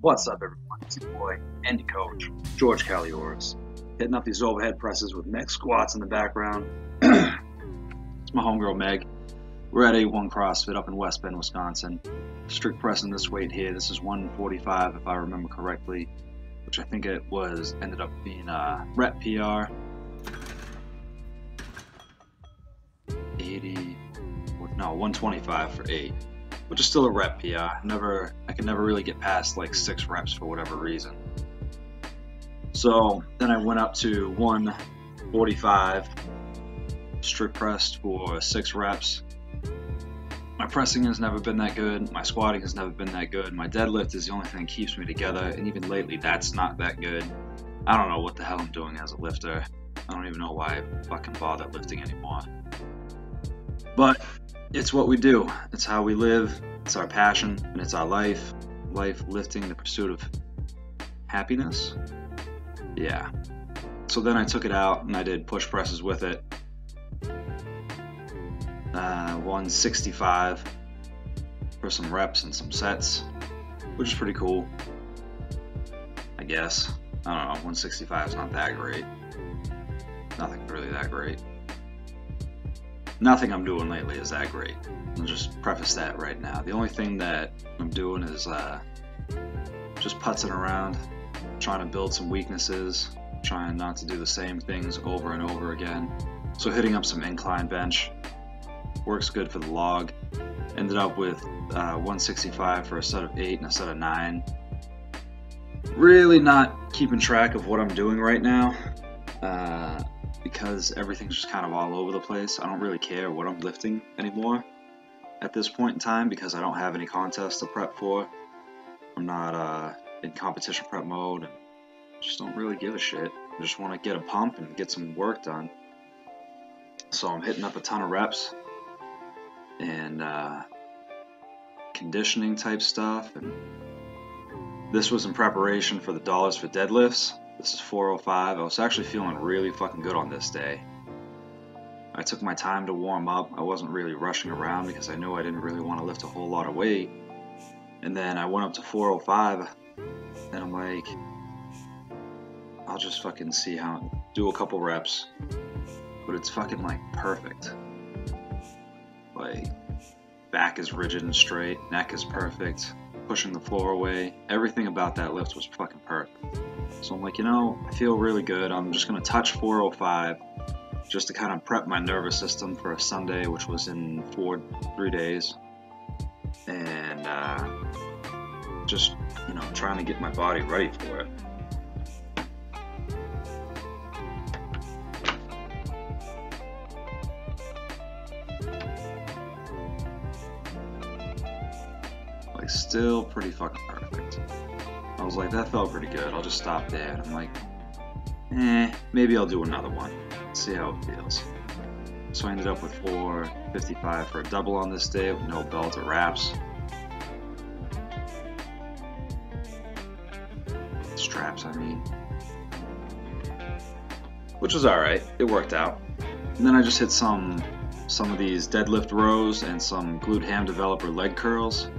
What's up, everyone? It's your boy, Andy Coach, George Kalioras, hitting up these overhead presses with neck squats in the background. it's my homegirl, Meg. We're at A1 CrossFit up in West Bend, Wisconsin. Strict pressing this weight here. This is 145, if I remember correctly, which I think it was ended up being a rep PR. 80, no, 125 for eight which is still a rep PR. Never, Can never really get past like six reps for whatever reason. So then I went up to 145, strict pressed for six reps. My pressing has never been that good. My squatting has never been that good. My deadlift is the only thing that keeps me together, and even lately, that's not that good. I don't know what the hell I'm doing as a lifter. I don't even know why I fucking bother lifting anymore. But it's what we do. It's how we live. It's our passion and it's our life. Life lifting the pursuit of happiness. Yeah. So then I took it out and I did push presses with it. Uh, 165 for some reps and some sets, which is pretty cool. I guess. I don't know, 165 is not that great. Nothing really that great nothing I'm doing lately is that great. I'll just preface that right now. The only thing that I'm doing is uh, just putzing around, trying to build some weaknesses, trying not to do the same things over and over again. So hitting up some incline bench works good for the log. Ended up with uh, 165 for a set of 8 and a set of 9. Really not keeping track of what I'm doing right now. Uh, because everything's just kind of all over the place. I don't really care what I'm lifting anymore at this point in time because I don't have any contests to prep for. I'm not uh, in competition prep mode and just don't really give a shit. I just want to get a pump and get some work done. So I'm hitting up a ton of reps and uh, conditioning type stuff. And this was in preparation for the dollars for deadlifts. This is 405. I was actually feeling really fucking good on this day. I took my time to warm up. I wasn't really rushing around because I knew I didn't really want to lift a whole lot of weight. And then I went up to 405 and I'm like, I'll just fucking see how, do a couple reps. But it's fucking like perfect. Like, back is rigid and straight, neck is perfect, pushing the floor away. Everything about that lift was fucking perfect. So I'm like, you know, I feel really good. I'm just going to touch 405 just to kind of prep my nervous system for a Sunday, which was in four, three days. And uh, just, you know, trying to get my body ready for it. Like, still pretty fucking perfect. Was like, that felt pretty good. I'll just stop there. And I'm like, eh, maybe I'll do another one. See how it feels. So I ended up with 455 for a double on this day with no belt or wraps. Straps, I mean. Which was alright. It worked out. And then I just hit some some of these deadlift rows and some glute ham developer leg curls.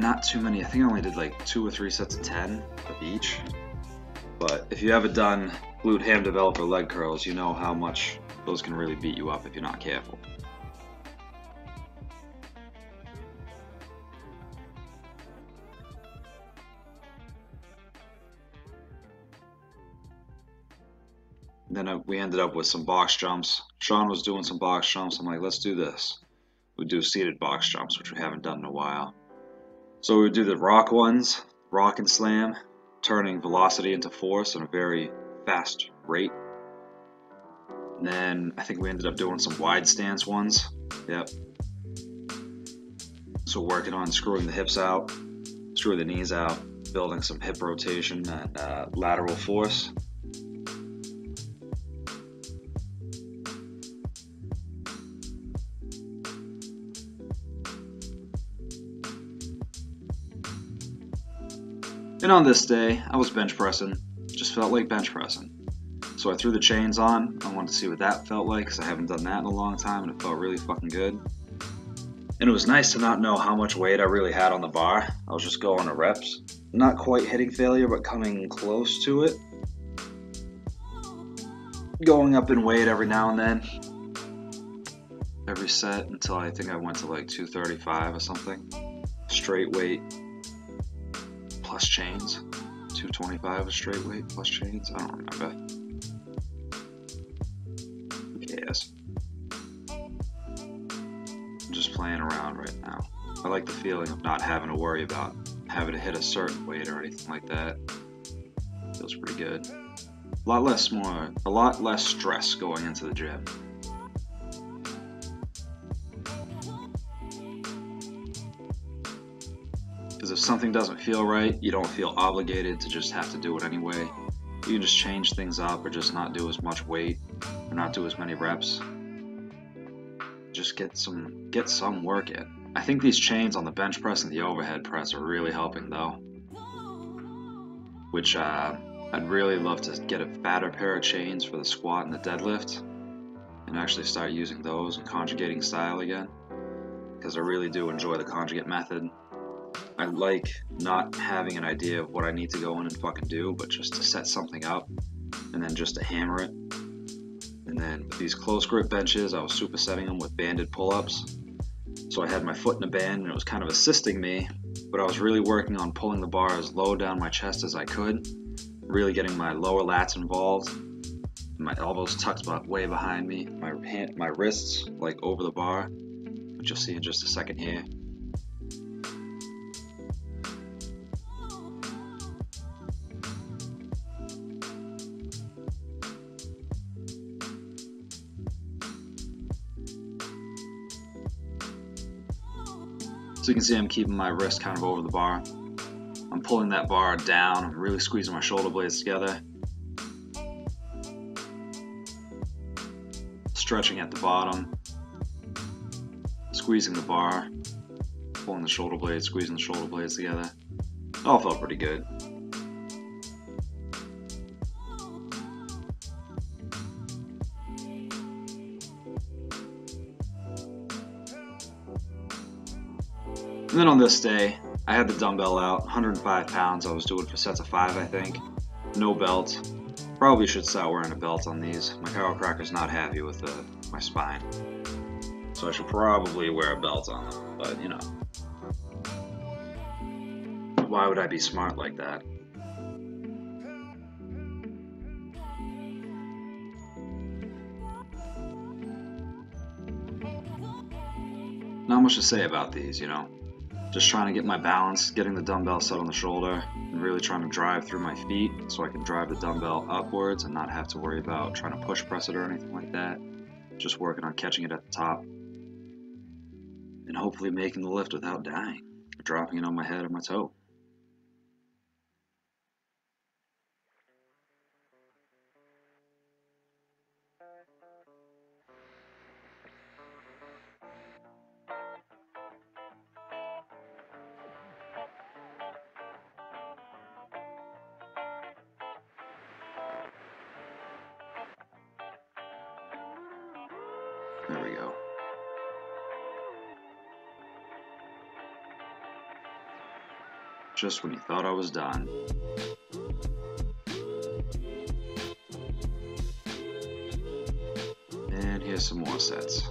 Not too many. I think I only did like two or three sets of 10 of each. But if you haven't done glute ham developer leg curls, you know how much those can really beat you up if you're not careful. Then uh, we ended up with some box jumps. Sean was doing some box jumps. I'm like, let's do this. We do seated box jumps, which we haven't done in a while. So we would do the rock ones, rock and slam, turning velocity into force at a very fast rate. And then I think we ended up doing some wide stance ones. Yep. So working on screwing the hips out, screwing the knees out, building some hip rotation and uh, lateral force. And on this day, I was bench pressing. Just felt like bench pressing. So I threw the chains on. I wanted to see what that felt like because I haven't done that in a long time and it felt really fucking good. And it was nice to not know how much weight I really had on the bar. I was just going to reps. Not quite hitting failure, but coming close to it. Going up in weight every now and then. Every set until I think I went to like 235 or something. Straight weight plus chains. 225 a straight weight plus chains. I don't remember. Yes. I'm just playing around right now. I like the feeling of not having to worry about having to hit a certain weight or anything like that. Feels pretty good. A lot less more, a lot less stress going into the gym. If something doesn't feel right, you don't feel obligated to just have to do it anyway. You can just change things up or just not do as much weight or not do as many reps. Just get some get some work in. I think these chains on the bench press and the overhead press are really helping though. Which uh, I'd really love to get a fatter pair of chains for the squat and the deadlift and actually start using those and conjugating style again because I really do enjoy the conjugate method. I like not having an idea of what I need to go in and fucking do, but just to set something up and then just to hammer it. And then with these close grip benches, I was supersetting them with banded pull ups. So I had my foot in a band and it was kind of assisting me, but I was really working on pulling the bar as low down my chest as I could, really getting my lower lats involved, my elbows tucked about way behind me, my hand, my wrists like over the bar, which you'll see in just a second here. So you can see I'm keeping my wrist kind of over the bar. I'm pulling that bar down, I'm really squeezing my shoulder blades together. Stretching at the bottom, squeezing the bar, pulling the shoulder blades, squeezing the shoulder blades together. All felt pretty good. And then on this day, I had the dumbbell out, 105 pounds. I was doing for sets of five, I think. No belt. Probably should start wearing a belt on these. My chiropractor's not happy with the, my spine. So I should probably wear a belt on them, but you know. Why would I be smart like that? Not much to say about these, you know. Just trying to get my balance, getting the dumbbell set on the shoulder, and really trying to drive through my feet so I can drive the dumbbell upwards and not have to worry about trying to push press it or anything like that. Just working on catching it at the top. And hopefully making the lift without dying, dropping it on my head or my toe. Just when you thought I was done. And here's some more sets.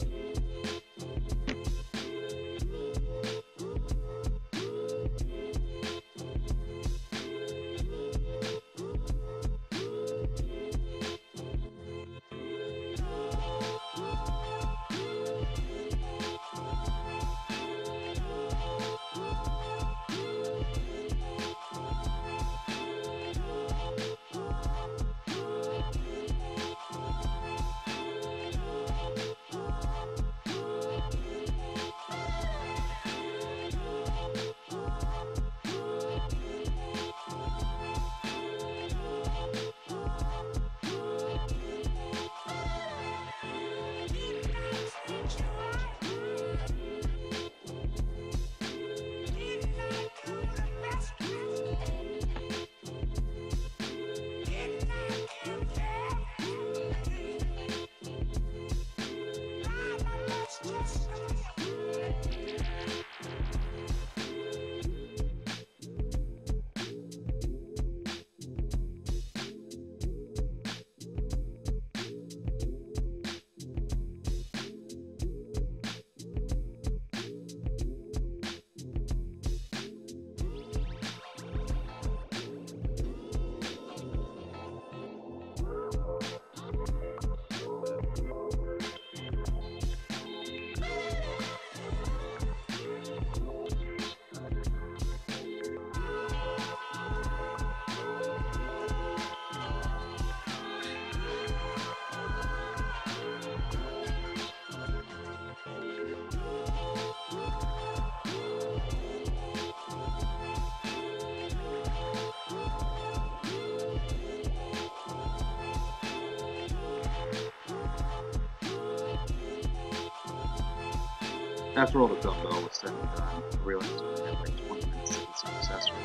After all the dumbbell was said and done, I realized we had like 20 minutes to some accessories.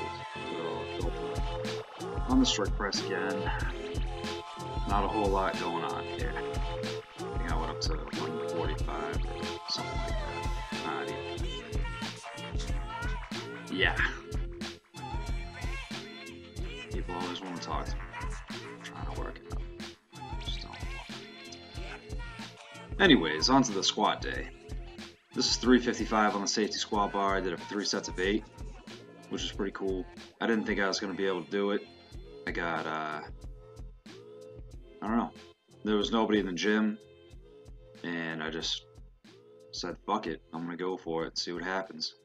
So on the strict press again. Not a whole lot going on here. I think I went up to 145 or something like that. Not even. Yeah. People always want to talk to me. I'm trying to work it out. Anyways, on to the squat day. This is 355 on the safety squat bar. I did three sets of eight, which is pretty cool. I didn't think I was going to be able to do it. I got, uh, I don't know. There was nobody in the gym, and I just said, fuck it. I'm going to go for it, see what happens.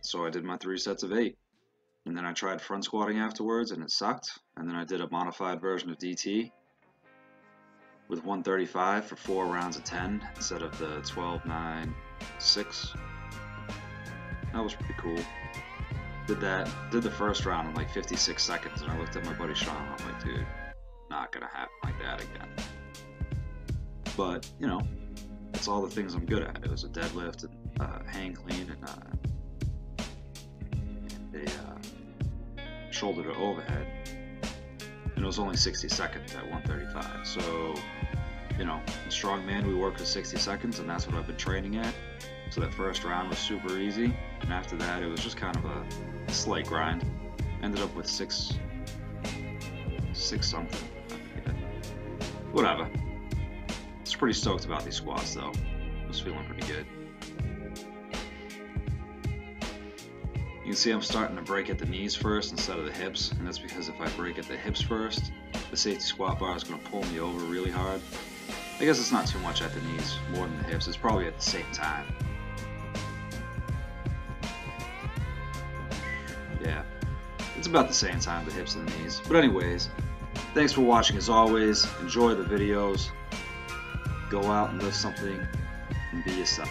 So I did my three sets of eight. And then I tried front squatting afterwards, and it sucked. And then I did a modified version of DT with 135 for four rounds of 10 instead of the 12, 9, 6. That was pretty cool. Did that, did the first round in like 56 seconds, and I looked at my buddy Sean, I'm like, dude, not gonna happen like that again. But, you know, it's all the things I'm good at. It was a deadlift and uh, hang clean and uh, a uh, shoulder to overhead. And it was only 60 seconds at 135. So, you know, strongman, we work with 60 seconds, and that's what I've been training at. So that first round was super easy, and after that, it was just kind of a slight grind. Ended up with six, six something. Whatever. I was pretty stoked about these squats, though. I was feeling pretty good. You can see I'm starting to break at the knees first instead of the hips, and that's because if I break at the hips first, the safety squat bar is going to pull me over really hard. I guess it's not too much at the knees, more than the hips. It's probably at the same time. Yeah, it's about the same time, the hips and the knees. But anyways, thanks for watching as always. Enjoy the videos. Go out and lift something and be yourself.